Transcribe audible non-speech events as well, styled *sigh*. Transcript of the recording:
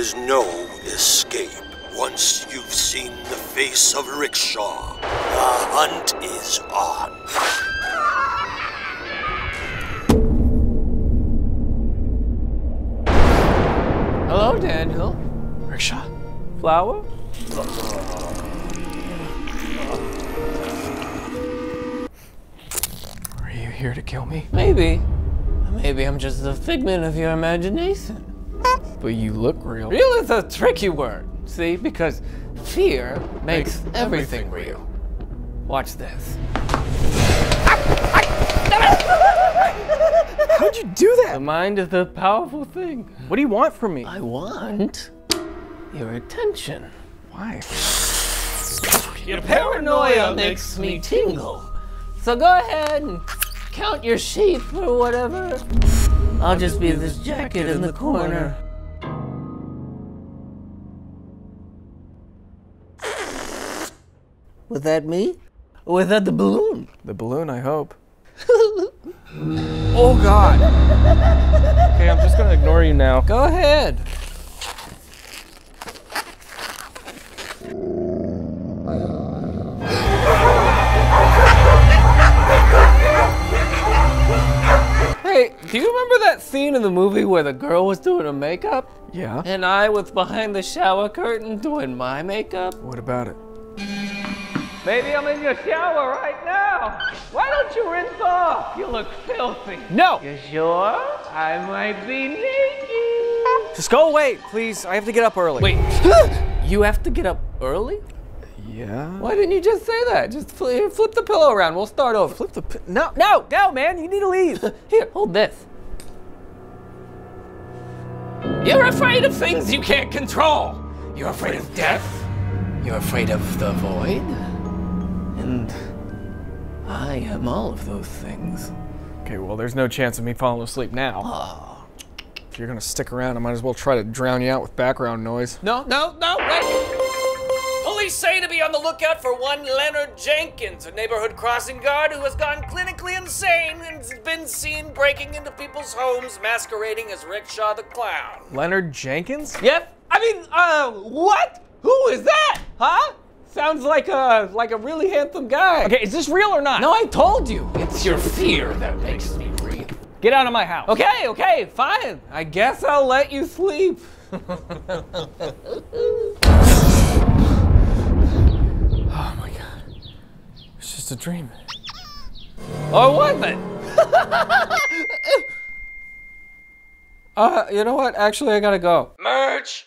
is no escape. Once you've seen the face of Rickshaw, the hunt is on. Hello, Daniel. Rickshaw? Flower? Are you here to kill me? Maybe. Maybe I'm just a figment of your imagination. But you look real. Real is a tricky word, see? Because fear makes Makes everything everything real. Watch this. How'd you do that? The mind is a powerful thing. What do you want from me? I want your attention. Why? Your paranoia makes me tingle. So go ahead and count your sheep or whatever. I'll just be this jacket in the corner. Was that me? Or was that the balloon? The balloon, I hope. oh god! Okay, I'm just gonna ignore you now. Go ahead. Hey, do you remember that scene in the movie where the girl was doing her makeup? Yeah? And I was behind the shower curtain doing my makeup? What about it? Maybe I'm in your shower right now. Why don't you rinse off? You look filthy. No! You sure? I might be naked. Just go away, please. I have to get up early. Wait, *gasps* you have to get up early? Yeah? Why didn't you just say that? Just fl- flip the pillow around. We'll start over. Flip the pi- No, no, no, man. You need to leave. *laughs* Here, hold this. You're afraid of things you can't control. You're afraid of death. You're afraid of the void. And I am all of those things. okay, well, there's no chance of me falling asleep now. Ah. If you're gonna stick around, I might as well try to drown you out with background noise. No, no, no, wait. Say to be on the lookout for one Leonard Jenkins, a neighborhood crossing guard who has gone clinically insane and has been seen breaking into people's homes masquerading as Rickshaw the Clown. Leonard Jenkins? Yep. I mean, uh, what? Who is that? Huh? Sounds like a like a really handsome guy. Okay, is this real or not? No, I told you. It's your fear that makes me real. Get out of my house. Okay, okay, fine. I guess I'll let you sleep. *laughs* just a dream. Or was *laughs* it? uh, you know what? Actually, I gotta go. Merch!